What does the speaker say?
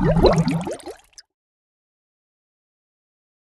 What?